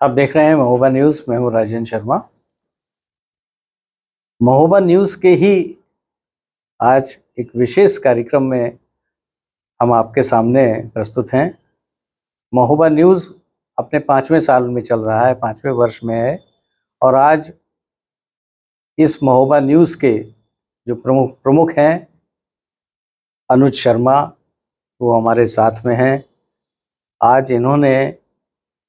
आप देख रहे हैं महोबा न्यूज़, मैं हूँ राजन शर्मा। महोबा न्यूज़ के ही आज एक विशेष कार्यक्रम में हम आपके सामने प्रस्तुत हैं। महोबा न्यूज़ अपने पाँचवें साल में चल रहा है, पाँचवें वर्ष में है, और आज इस महोबा न्यूज़ के जो प्रमुख प्रमुख हैं, अनुज शर्मा, वो हमारे साथ में हैं। आज इन्होंने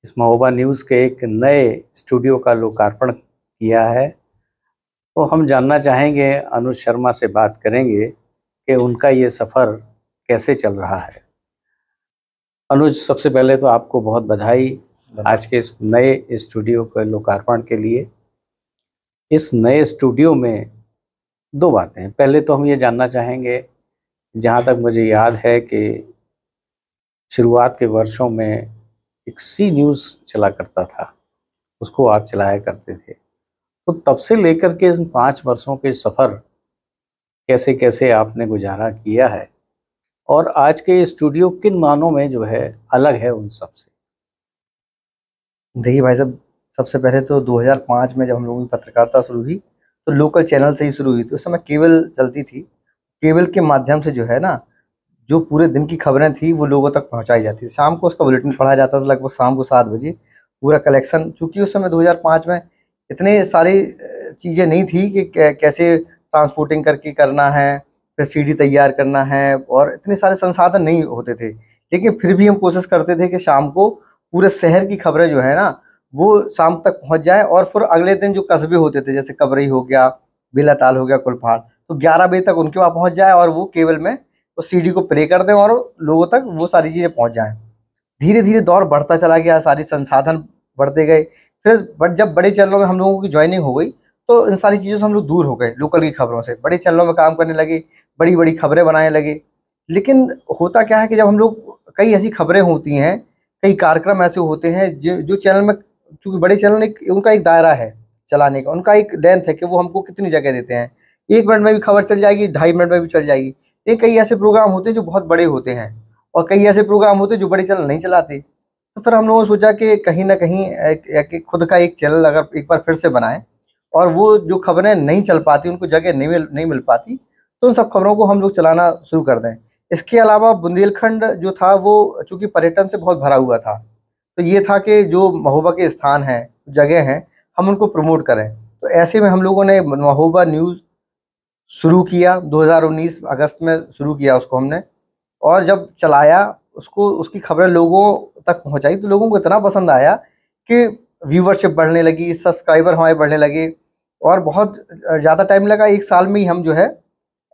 इस महोबा न्यूज़ के एक नए स्टूडियो का लोकार्पण किया है। तो हम जानना चाहेंगे, अनुज शर्मा से बात करेंगे कि उनका ये सफ़र कैसे चल रहा है। अनुज, सबसे पहले तो आपको बहुत बधाई आज के इस नए स्टूडियो के लोकार्पण के लिए। इस नए स्टूडियो में दो बातें हैं। पहले तो हम ये जानना चाहेंगे, जहाँ तक मुझे याद है कि शुरुआत के वर्षों में एक सी न्यूज़ चला करता था, उसको आप चलाया करते थे। तो तब से लेकर के इन पाँच वर्षों के सफ़र कैसे कैसे आपने गुजारा, किया है? और आज के स्टूडियो किन मानों में जो है, अलग है उन सबसे? देखिए भाई साहब, सबसे पहले तो 2005 में जब हम लोगों की पत्रकारिता शुरू हुई तो लोकल चैनल से ही शुरू हुई थी। उस समय केबल चलती थी। केबल के माध्यम से जो है ना जो पूरे दिन की खबरें थी, वो लोगों तक पहुंचाई जाती थी। शाम को उसका बुलेटिन पढ़ा जाता था लगभग शाम को सात बजे। पूरा कलेक्शन, चूँकि उस समय 2005 में इतने सारी चीज़ें नहीं थी कि कैसे ट्रांसपोर्टिंग करके करना है, फिर सीडी तैयार करना है और इतने सारे संसाधन नहीं होते थे। लेकिन फिर भी हम कोशिश करते थे कि शाम को पूरे शहर की खबरें जो है ना, वो शाम तक पहुँच जाए और फिर अगले दिन जो कस्बे होते थे, जैसे कबरई हो गया, बिलाताल हो गया, कुलपहाड़ तो 11 बजे तक उनके वहाँ पहुँच जाए और वो केवल में उस सीडी को प्ले कर दें और लोगों तक वो सारी चीज़ें पहुँच जाएँ। धीरे धीरे दौर बढ़ता चला गया, सारी संसाधन बढ़ते गए। फिर बट जब बड़े चैनलों में हम लोगों की ज्वाइनिंग हो गई तो इन सारी चीज़ों से हम लोग दूर हो गए लोकल की खबरों से। बड़े चैनलों में काम करने लगे बड़ी बड़ी खबरें बनाने लगे। लेकिन होता क्या है कि जब हम लोग कई ऐसी खबरें होती हैं, कई कार्यक्रम ऐसे होते हैं, जो जो चैनल में, चूँकि बड़े चैनल एक, उनका एक दायरा है चलाने का, उनका एक लेंथ है कि वो हमको कितनी जगह देते हैं। एक मिनट में भी खबर चल जाएगी, ढाई मिनट में भी चल जाएगी। लेकिन कई ऐसे प्रोग्राम होते हैं जो बहुत बड़े होते हैं और कई ऐसे प्रोग्राम होते हैं जो बड़े चैनल नहीं चलाते। तो फिर हम लोगों ने सोचा कि कहीं ना कहीं एक खुद का एक चैनल अगर एक बार फिर से बनाएँ और वो जो खबरें नहीं चल पाती, उनको जगह नहीं मिल नहीं मिल पाती तो उन सब खबरों को हम लोग चलाना शुरू कर दें। इसके अलावा बुंदेलखंड जो था वो चूँकि पर्यटन से बहुत भरा हुआ था तो ये था कि जो महोबा के स्थान हैं, जगह हैं, हम उनको प्रमोट करें। तो ऐसे में हम लोगों ने महोबा न्यूज़ शुरू किया 2019 अगस्त में शुरू किया उसको हमने। और जब चलाया, उसको, उसकी खबरें लोगों तक पहुंचाई तो लोगों को इतना पसंद आया कि व्यूवरशिप बढ़ने लगी सब्सक्राइबर हमारे बढ़ने लगे। और बहुत, ज़्यादा टाइम लगा, एक साल में ही हम जो है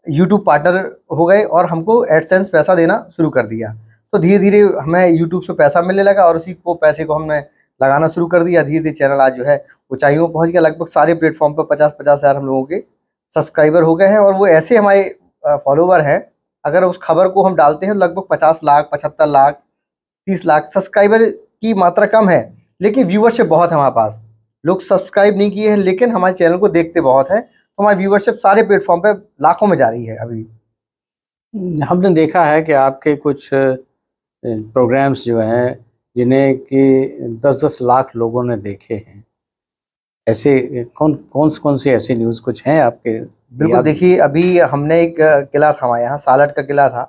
यूट्यूब पार्टनर हो गए और हमको एडसेंस पैसा देना शुरू कर दिया। तो धीरे धीरे हमें यूट्यूब से पैसा मिलने लगा और उसी को, पैसे को हमने लगाना शुरू कर दिया। धीरे धीरे चैनल आज जो है, ऊंचाइयों पहुँच गया। लगभग सारे प्लेटफॉर्म पर पचास पचास हज़ार हम लोगों के सब्सक्राइबर हो गए हैं और वो ऐसे हमारे फॉलोवर हैं। अगर उस खबर को हम डालते हैं, लगभग पचास लाख, पचहत्तर लाख, तीस लाख सब्सक्राइबर की मात्रा कम है, लेकिन व्यूवरशिप बहुत है हमारे पास। लोग सब्सक्राइब नहीं किए हैं, लेकिन हमारे चैनल को देखते बहुत है। तो हमारी व्यूवरशिप सारे प्लेटफॉर्म पे लाखों में जा रही है अभी। हमने देखा है कि आपके कुछ प्रोग्राम्स जो हैं, जिन्हें कि दस दस लाख लोगों ने देखे हैं। ऐसे कौन कौन कौन सी ऐसी न्यूज़ कुछ हैं आपके बिल्कुल देखिए अभी हमने एक किला था हमारे यहाँ सालट का किला था।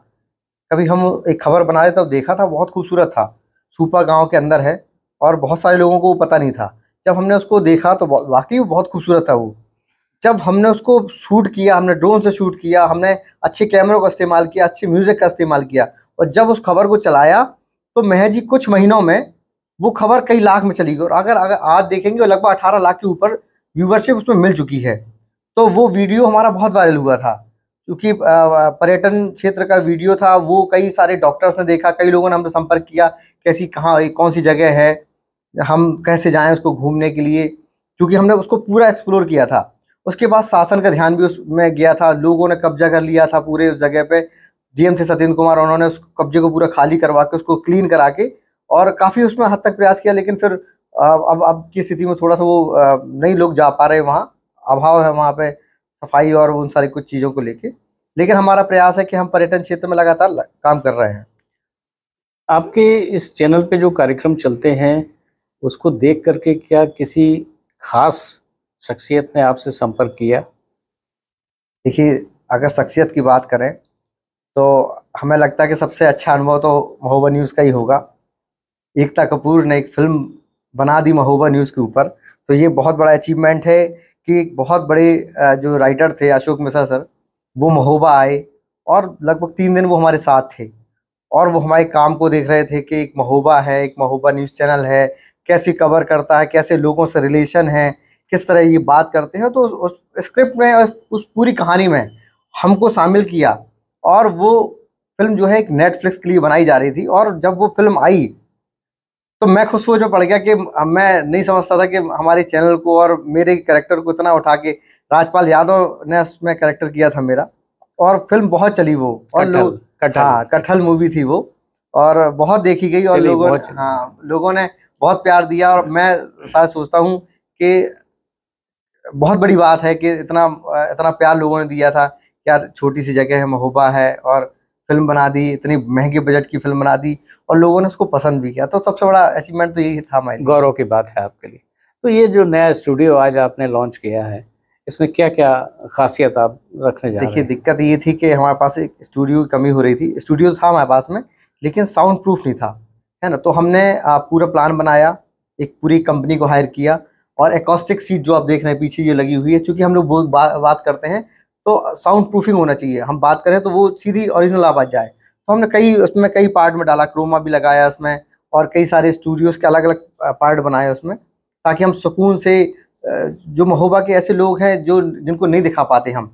कभी हम एक खबर बना रहे तो देखा था बहुत खूबसूरत था। सूपा गाँव के अंदर है और बहुत सारे लोगों को पता नहीं था। जब हमने उसको देखा तो वाकई बहुत खूबसूरत था वो। जब हमने उसको शूट किया हमने ड्रोन से शूट किया हमने अच्छे कैमरों का इस्तेमाल किया अच्छे म्यूज़िक का इस्तेमाल किया और जब उस खबर को चलाया तो महज ही कुछ महीनों में वो खबर कई लाख में चली गई और अगर अगर आज देखेंगे तो लगभग अठारह लाख के ऊपर व्यूवरशिप उसमें मिल चुकी है तो वो वीडियो हमारा बहुत वायरल हुआ था। क्योंकि पर्यटन क्षेत्र का वीडियो था, वो कई सारे डॉक्टर्स ने देखा, कई लोगों ने हमसे संपर्क किया, कैसी कहाँ कौन सी जगह है, हम कैसे जाएँ उसको घूमने के लिए, क्योंकि हमने उसको पूरा एक्सप्लोर किया था। उसके बाद शासन का ध्यान भी उसमें गया था, लोगों ने कब्जा कर लिया था पूरे उस जगह पे। डीएम थे सत्येंद्र कुमार, उन्होंने उस कब्जे को पूरा खाली करवा के, उसको क्लीन करा के और काफ़ी उसमें हद तक प्रयास किया लेकिन फिर अब अब की स्थिति में थोड़ा सा वो नहीं लोग जा पा रहे वहाँ। अभाव है वहाँ पे सफ़ाई और उन सारी कुछ चीज़ों को लेके। लेकिन हमारा प्रयास है कि हम पर्यटन क्षेत्र में लगातार काम कर रहे हैं। आपके इस चैनल पे जो कार्यक्रम चलते हैं उसको देख करके क्या किसी खास शख्सियत ने आपसे संपर्क किया? देखिए अगर शख्सियत की बात करें तो हमें लगता है कि सबसे अच्छा अनुभव तो महोबा न्यूज़ का ही होगा। एकता कपूर ने एक फ़िल्म बना दी महोबा न्यूज़ के ऊपर। तो ये बहुत बड़ा अचीवमेंट है कि एक बहुत बड़े जो राइटर थे अशोक मिश्रा सर, वो महोबा आए और लगभग तीन दिन वो हमारे साथ थे और वो हमारे काम को देख रहे थे कि एक महोबा है, एक महोबा न्यूज़ चैनल है, कैसे कवर करता है, कैसे लोगों से रिलेशन है, किस तरह ये बात करते हैं। तो उस स्क्रिप्ट में उस पूरी कहानी में हमको शामिल किया और वो फ़िल्म जो है एक नेटफ्लिक्स के लिए बनाई जा रही थी और जब वो फ़िल्म आई तो मैं खुश सोच में पड़ गया कि मैं नहीं समझता था कि हमारे चैनल को और मेरे करेक्टर को इतना उठा के राजपाल यादव ने उसमें करेक्टर किया था मेरा। और फ़िल्म बहुत चली वो। और लोग हाँ कटहल मूवी थी वो। और बहुत देखी गई और लोगों ने हाँ लोगों ने बहुत प्यार दिया और मैं शायद सोचता हूँ कि बहुत बड़ी बात है कि इतना इतना प्यार लोगों ने दिया था यार छोटी सी जगह है महोबा है और फ़िल्म बना दी इतनी महँगे बजट की फ़िल्म बना दी और लोगों ने उसको पसंद भी किया। तो सबसे बड़ा अचीवमेंट तो यही था हमारे गौरव की बात है आपके लिए। तो ये जो नया स्टूडियो आज आपने लॉन्च किया है इसमें क्या क्या खासियत आप रखने जा देखिए दिक्कत ये थी कि हमारे पास एक स्टूडियो की कमी हो रही थी। स्टूडियो था हमारे पास में लेकिन साउंड प्रूफ नहीं था है ना? तो हमने पूरा प्लान बनाया एक पूरी कंपनी को हायर किया और एकॉस्टिक सीट जो आप देख रहे हैं पीछे ये लगी हुई है क्योंकि हम लोग बहुत बा, बात करते हैं तो साउंड प्रूफिंग होना चाहिए। हम बात करें तो वो सीधी ओरिजिनल आवाज़ जाए। तो हमने कई, उसमें कई पार्ट में डाला क्रोमा भी लगाया उसमें, और कई सारे स्टूडियोज़ के अलग अलग पार्ट बनाए उसमें, ताकि हम सुकून से जो महोबा के ऐसे लोग हैं, जो, जिनको नहीं दिखा पाते हम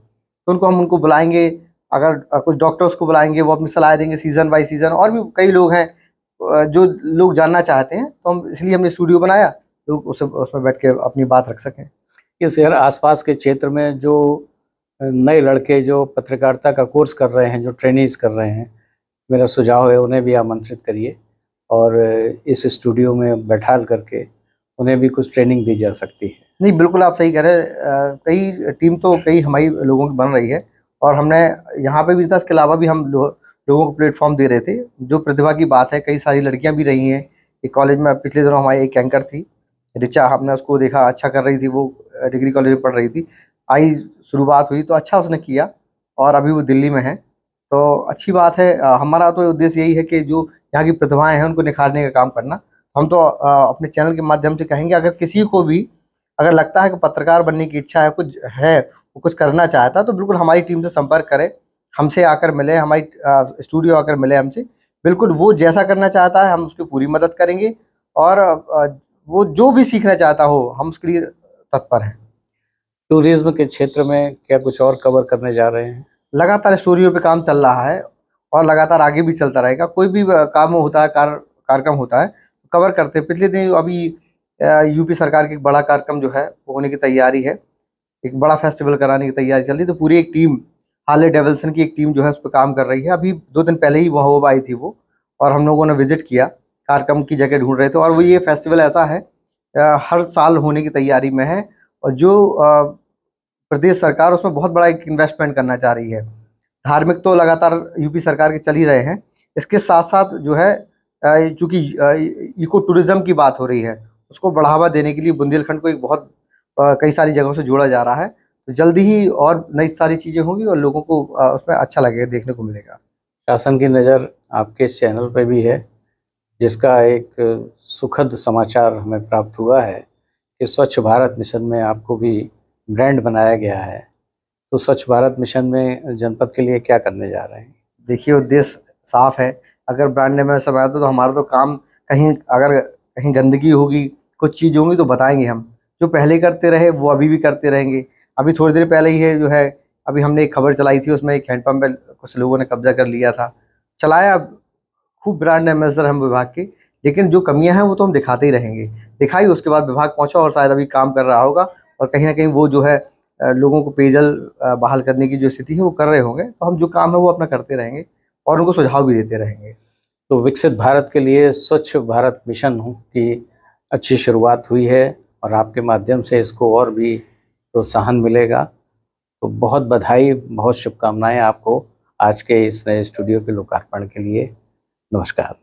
तो उनको हम उनको बुलाएँगे, अगर कुछ डॉक्टर्स को बुलाएँगे, वो अपनी सलाह देंगे सीज़न बाई सीज़न और भी कई लोग हैं जो लोग जानना चाहते हैं तो हम, इसलिए हमने स्टूडियो बनाया, लोग उस, उसमें बैठ के अपनी बात रख सकें। इस शहर आसपास के क्षेत्र में जो नए लड़के जो पत्रकारिता का कोर्स कर रहे हैं जो ट्रेनिंग्स कर रहे हैं मेरा सुझाव है उन्हें भी आमंत्रित करिए और इस स्टूडियो में बैठाल करके उन्हें भी कुछ ट्रेनिंग दी जा सकती है। नहीं बिल्कुल आप सही कह रहे हैं। कई टीम तो कई हमारी लोगों की बन रही है और हमने यहाँ पे भी था इसके अलावा भी हम लो, लोगों को प्लेटफॉर्म दे रहे थे। जो प्रतिभा की बात है कई सारी लड़कियाँ भी रही हैं। एक कॉलेज में पिछले दिनों हमारी एक एंकर थी रिचा हमने उसको देखा अच्छा कर रही थी वो डिग्री कॉलेज में पढ़ रही थी। आई शुरुआत हुई तो अच्छा उसने किया और अभी वो दिल्ली में है। तो अच्छी बात है हमारा तो उद्देश्य यही है कि जो यहाँ की प्रतिभाएँ हैं उनको निखारने का काम करना। हम तो अपने चैनल के माध्यम से कहेंगे, अगर किसी को भी अगर लगता है कि पत्रकार बनने की इच्छा है, कुछ है, वो कुछ करना चाहता तो बिल्कुल हमारी टीम से संपर्क करे। हमसे आकर मिले, हमारी स्टूडियो आकर मिले हमसे। बिल्कुल वो जैसा करना चाहता है, हम उसकी पूरी मदद करेंगे और वो जो भी सीखना चाहता हो, हम उसके लिए तत्पर हैं। टूरिज़्म के क्षेत्र में क्या कुछ और कवर करने जा रहे हैं? लगातार स्टोरियों पे काम चल रहा है और लगातार आगे भी चलता रहेगा। कोई भी काम होता है, कार, कार्यक्रम होता है कवर करते हैं। पिछले दिन अभी यूपी सरकार की एक बड़ा कार्यक्रम जो है, वो होने की तैयारी है। एक बड़ा फेस्टिवल कराने की तैयारी चल रही तो पूरी एक टीम हाले डेवल्सन की एक टीम जो है, उस पर काम कर रही है। अभी दो दिन पहले ही वो आई थी वो, और हम लोगों ने विज़िट किया, कार्यक्रम की जगह ढूंढ रहे थे। और वो ये फेस्टिवल ऐसा है हर साल होने की तैयारी में है। और जो प्रदेश सरकार उसमें बहुत बड़ा एक इन्वेस्टमेंट करना चाह रही है। धार्मिक तो लगातार यूपी सरकार के चल ही रहे हैं। इसके साथ साथ जो है चूँकि इको टूरिज़्म की बात हो रही है, उसको बढ़ावा देने के लिए बुंदेलखंड को एक बहुत कई सारी जगहों से जोड़ा जा रहा है। तो जल्दी ही और नई सारी चीज़ें होंगी और लोगों को उसमें अच्छा लगेगा, देखने को मिलेगा। शासन की नज़र आपके इस चैनल पर भी है, जिसका एक सुखद समाचार हमें प्राप्त हुआ है। कि स्वच्छ भारत मिशन में आपको भी ब्रांड बनाया गया है। तो स्वच्छ भारत मिशन में जनपद के लिए क्या करने जा रहे हैं? देखिए, उद्देश्य साफ़ है। अगर ब्रांड नेम सब आया तो हमारा तो काम कहीं, अगर कहीं गंदगी होगी, कुछ चीज़ होंगी तो बताएँगे हम। जो पहले करते रहे, वो अभी भी करते रहेंगे। अभी थोड़ी देर पहले ही है, जो है, अभी हमने एक खबर चलाई थी, उसमें एक हैंडपम्प कुछ लोगों ने कब्जा कर लिया था। चलाया, खूब ब्रांड एम्बेसडर हम विभाग के, लेकिन जो कमियाँ हैं, वो तो हम दिखाते ही रहेंगे। दिखाई, उसके बाद विभाग पहुँचा और शायद अभी काम कर रहा होगा और कहीं ना कहीं वो जो है लोगों को पेयजल बहाल करने की जो स्थिति है वो कर रहे होंगे। तो हम जो काम है वो अपना करते रहेंगे और उनको सुझाव भी देते रहेंगे। तो विकसित भारत के लिए स्वच्छ भारत मिशन की अच्छी शुरुआत हुई है और आपके माध्यम से इसको और भी प्रोत्साहन मिलेगा। तो बहुत बधाई, बहुत शुभकामनाएँ आपको आज के इस नए स्टूडियो के लोकार्पण के लिए। नमस्कार।